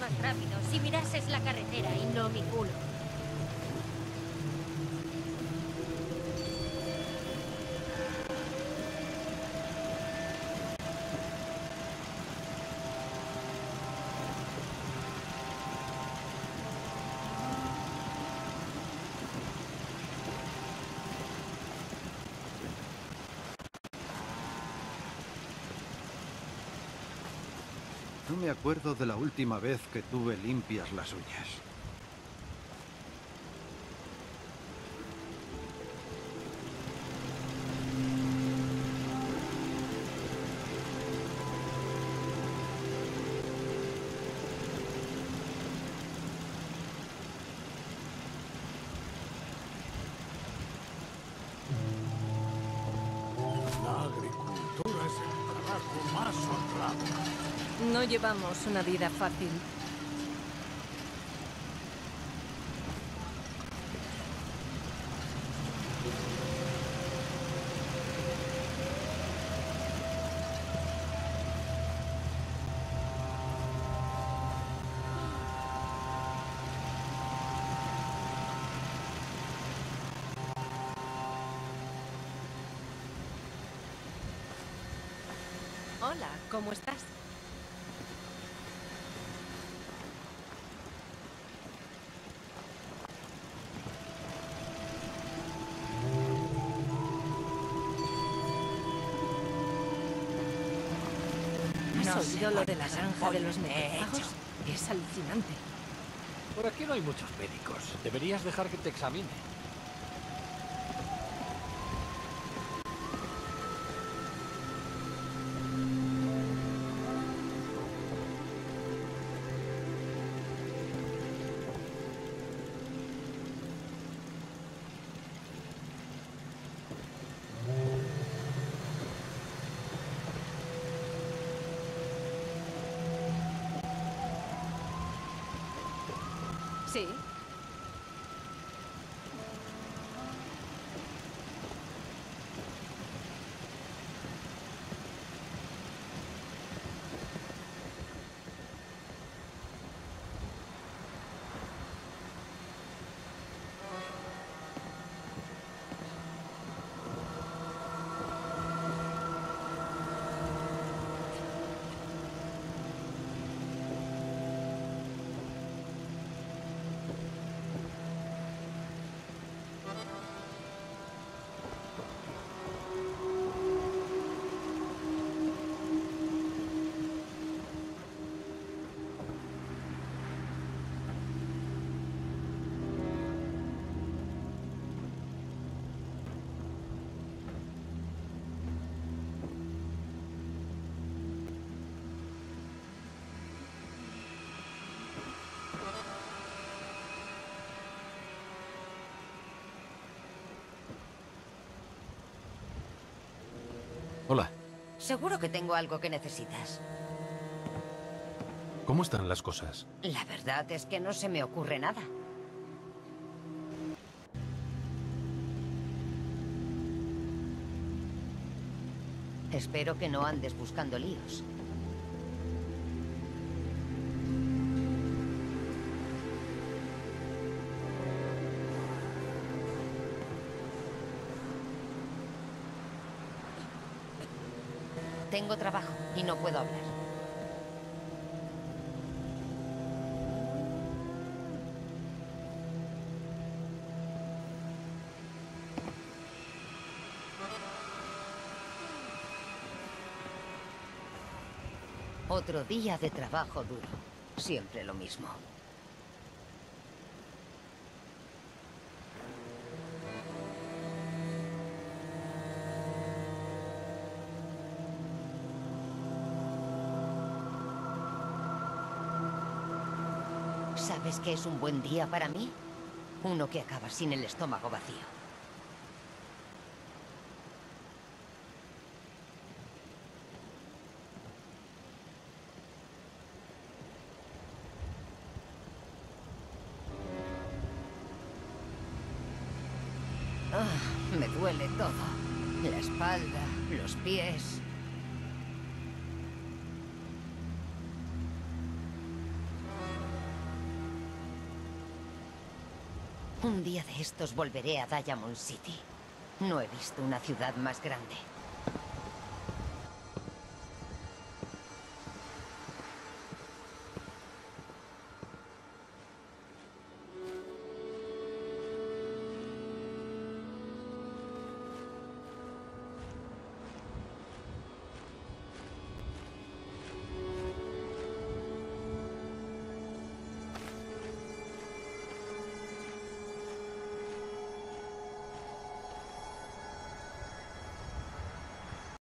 Más rápido si mirases la carretera y no mi culo. No me acuerdo de la última vez que tuve limpias las uñas. No llevamos una vida fácil. Hola, ¿cómo estás? ¿Has oído lo de la granja de los necrófagos? Es alucinante. Por aquí no hay muchos médicos. Deberías dejar que te examine. say Seguro que tengo algo que necesitas. ¿cómo están las cosas? La verdad es que no se me ocurre nada. Espero que no andes buscando líos. Tengo trabajo y no puedo hablar. Otro día de trabajo duro. Siempre lo mismo. ¿Sabes qué es un buen día para mí? Uno que acaba sin el estómago vacío. Ah, me duele todo. La espalda, los pies. Un día de estos volveré a Diamond City. No he visto una ciudad más grande.